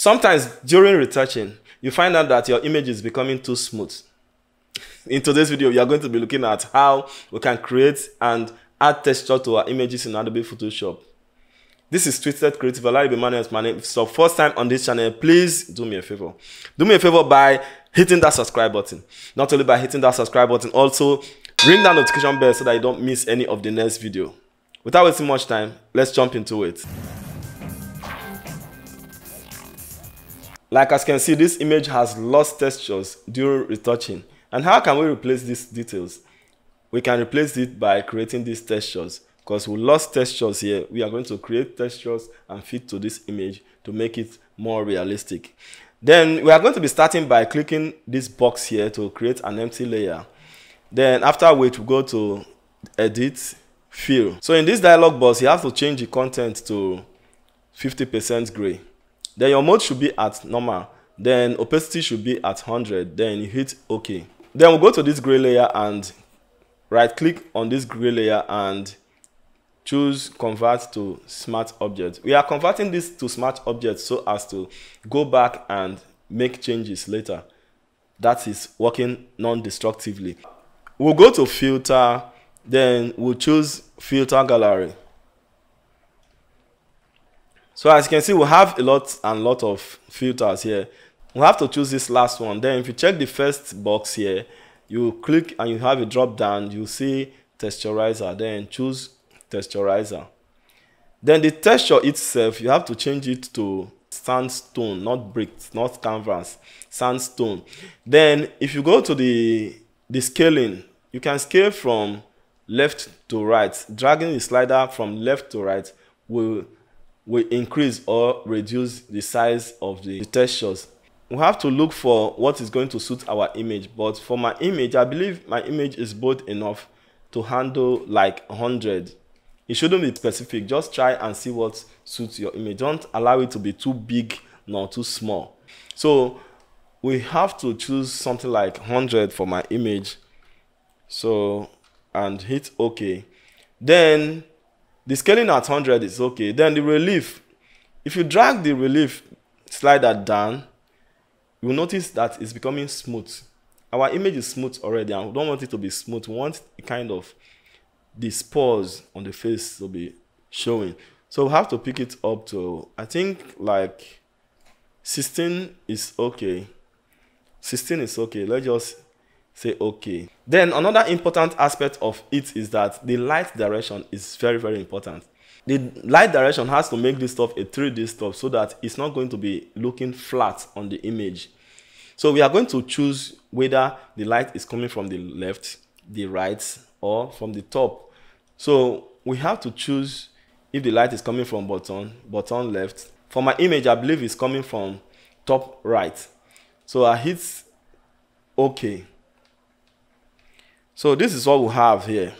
Sometimes during retouching, you find out that your image is becoming too smooth. In today's video, we are going to be looking at how we can create and add texture to our images in Adobe Photoshop. This is Twisted Creative. Alaribe Emmanuel my name. So first time on this channel, please do me a favor. Do me a favor by hitting that subscribe button. Not only by hitting that subscribe button, also ring that notification bell so that you don't miss any of the next video. Without wasting much time, let's jump into it. Like as can see, this image has lost textures during retouching. And how can we replace these details? We can replace it by creating these textures. Because we lost textures here, we are going to create textures and fit to this image to make it more realistic. Then we are going to be starting by clicking this box here to create an empty layer. Then after which we go to edit, fill. So in this dialog box, you have to change the content to 50% gray. Then your mode should be at normal. Then opacity should be at 100. Then you hit OK. Then we'll go to this gray layer and right click on this gray layer and choose convert to smart object. We are converting this to smart object so as to go back and make changes later. That is working non-destructively. We'll go to filter, then we'll choose filter gallery. So as you can see, we have a lot and lot of filters here. We have to choose this last one. Then if you check the first box here, you click and you have a drop down, you see texturizer. Then choose texturizer. Then the texture itself, you have to change it to sandstone, not bricks, not canvas, sandstone. Then if you go to the, the scaling, you can scale from left to right. Dragging the slider from left to right will will increase or reduce the size of the textures. We have to look for what is going to suit our image. But for my image, I believe my image is bold enough to handle like 100. It shouldn't be specific. Just try and see what suits your image. Don't allow it to be too big nor too small. So we have to choose something like 100 for my image. So, and hit OK. Then the scaling at 100 is okay. Then the relief, if you drag the relief slider down, you will notice that it's becoming smooth. Our image is smooth already and we don't want it to be smooth. We want kind of the spores on the face to be showing. So we have to pick it up to, I think like 16 is okay. 16 is okay. Let's just say okay. Then another important aspect of it is that the light direction is very, very important. The light direction has to make this stuff a 3D stuff so that it's not going to be looking flat on the image. So we are going to choose whether the light is coming from the left, the right, or from the top. So we have to choose if the light is coming from bottom, bottom left. For my image, I believe it's coming from top right. So I hit OK. So this is what we have here.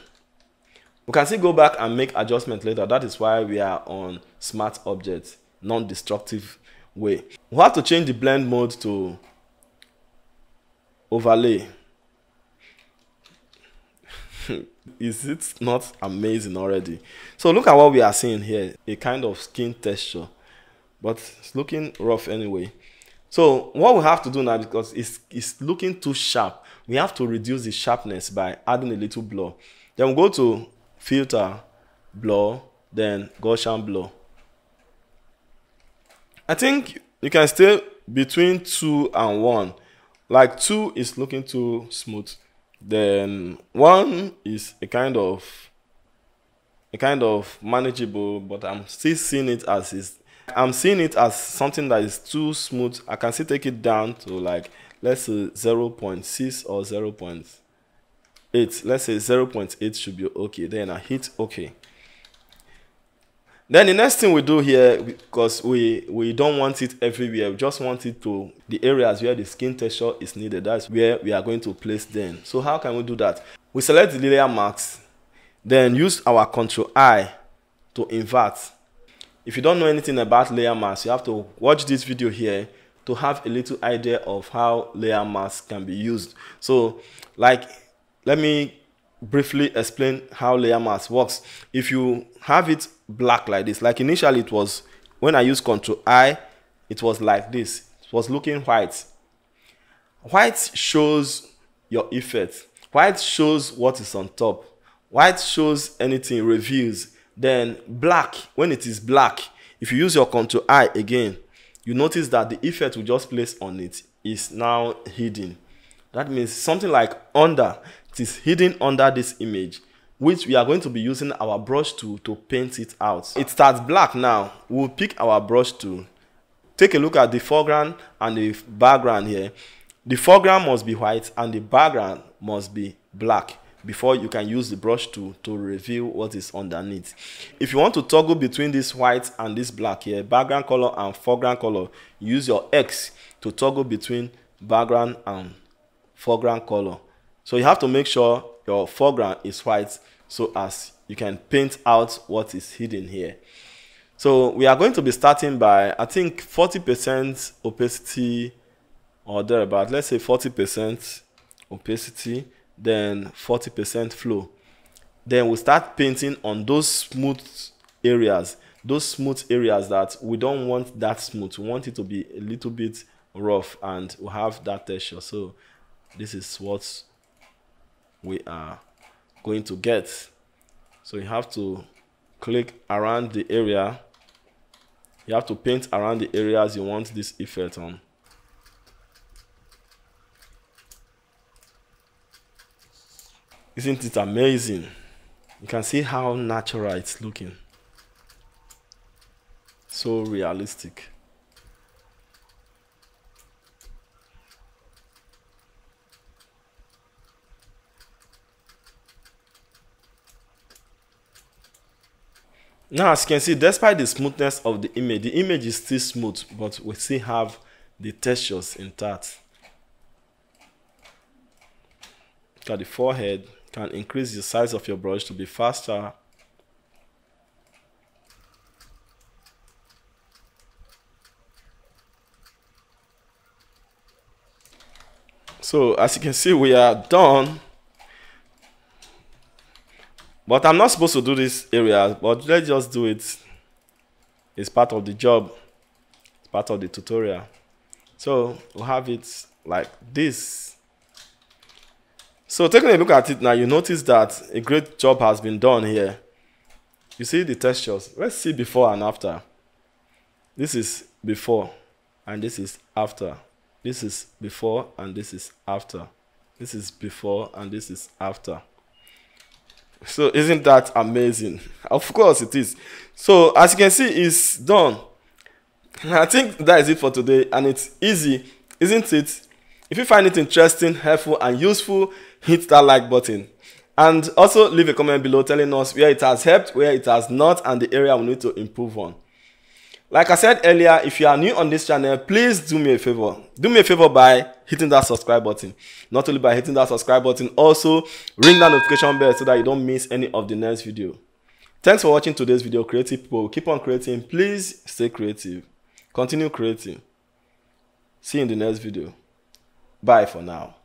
We can still go back and make adjustment later. That is why we are on smart objects, non-destructive way. We have to change the blend mode to overlay. is it not amazing already? So look at what we are seeing here, a kind of skin texture, but it's looking rough anyway. So what we have to do now, because it's, it's looking too sharp, we have to reduce the sharpness by adding a little blur. Then we we'll go to filter, blur, then Gaussian blur. I think you can stay between 2 and 1. Like 2 is looking too smooth. Then 1 is a kind of a kind of manageable, but I'm still seeing it as is I'm seeing it as something that is too smooth. I can still take it down to like, let's say 0 0.6 or 0 0.8. Let's say 0 0.8 should be okay. Then I hit OK. Then the next thing we do here, because we, we don't want it everywhere, we just want it to the areas where the skin texture is needed. That's where we are going to place them. So how can we do that? We select the layer mask, then use our Control I to invert if you don't know anything about layer mask, you have to watch this video here to have a little idea of how layer mask can be used. So like, let me briefly explain how layer mask works. If you have it black like this, like initially it was when I use Control I it was like this. It was looking white. White shows your effect white shows what is on top. White shows anything reveals then black when it is black if you use your control i again you notice that the effect we just placed on it is now hidden. That means something like under it is hidden under this image which we are going to be using our brush tool to paint it out. It starts black now. We'll pick our brush tool. Take a look at the foreground and the background here. The foreground must be white and the background must be black before you can use the brush tool to reveal what is underneath. If you want to toggle between this white and this black here, background color and foreground color, use your X to toggle between background and foreground color. So you have to make sure your foreground is white so as you can paint out what is hidden here. So we are going to be starting by, I think 40% opacity or there, thereabout. Let's say 40% opacity then 40% flow. Then we start painting on those smooth areas, those smooth areas that we don't want that smooth. We want it to be a little bit rough and we have that texture. So this is what we are going to get. So you have to click around the area. You have to paint around the areas you want this effect on. Isn't it amazing? You can see how natural it's looking. So realistic. Now, as you can see, despite the smoothness of the image, the image is still smooth, but we still have the textures intact. At the forehead, can increase the size of your brush to be faster. So as you can see we are done. But I'm not supposed to do this area but let's just do it. It's part of the job. It's part of the tutorial. So we'll have it like this so taking a look at it now, you notice that a great job has been done here. You see the textures. Let's see before and after. This is before and this is after. This is before and this is after. This is before and this is after. So isn't that amazing? Of course it is. So as you can see, it's done. I think that is it for today and it's easy, isn't it? If you find it interesting, helpful and useful, hit that like button. And also leave a comment below telling us where it has helped, where it has not, and the area we need to improve on. Like I said earlier, if you are new on this channel, please do me a favor. Do me a favor by hitting that subscribe button. Not only by hitting that subscribe button, also ring that notification bell so that you don't miss any of the next video. Thanks for watching today's video, creative people. Keep on creating. Please stay creative. Continue creating. See you in the next video. Bye for now.